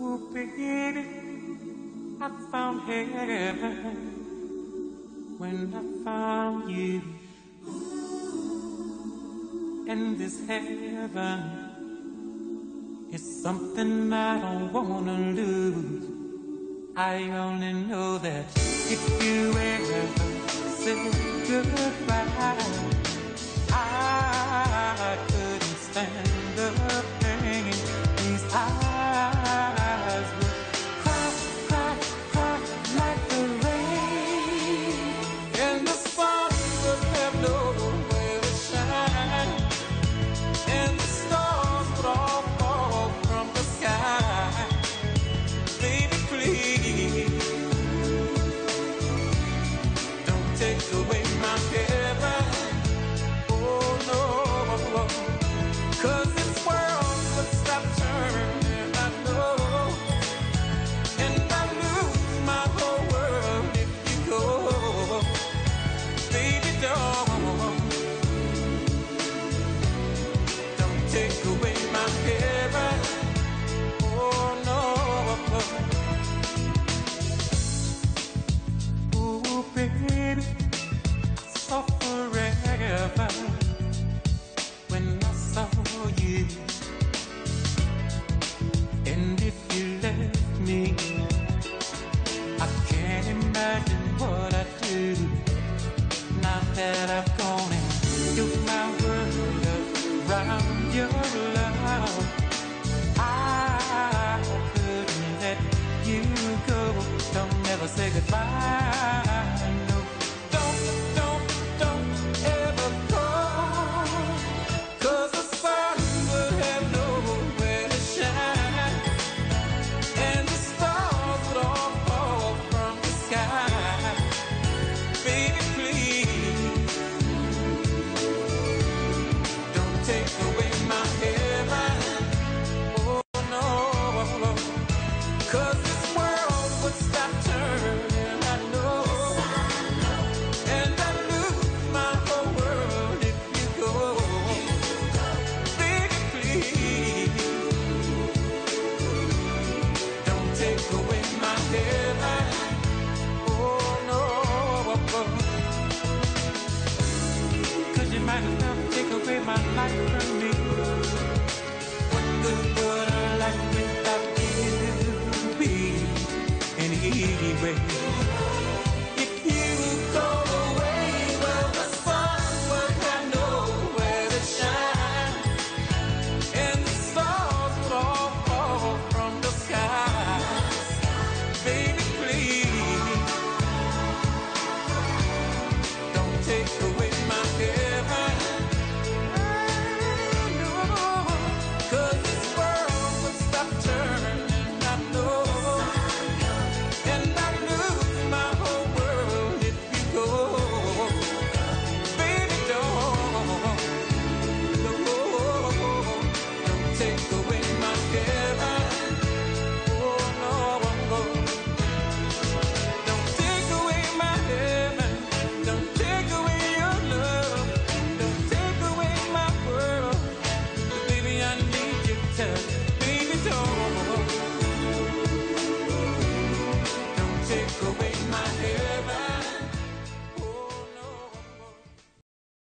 Baby, I found heaven when I found you. And this heaven is something I don't wanna lose. I only know that if you ever say goodbye, I couldn't stand the pain. These eyes. heaven. Oh no, time. anyway.